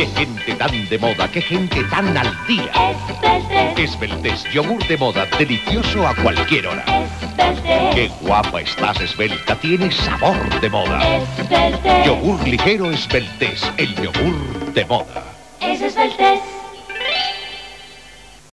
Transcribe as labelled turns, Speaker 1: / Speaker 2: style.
Speaker 1: Qué gente tan de moda, qué gente tan al día.
Speaker 2: Esbeltes,
Speaker 1: Esbeltes, yogur de moda, delicioso a cualquier hora.
Speaker 2: esbeltes,
Speaker 1: Qué guapa estás, esbelta, tienes sabor de moda.
Speaker 2: esbeltes.
Speaker 1: Yogur ligero esbeltes, el yogur de moda.
Speaker 2: Es esbeltes.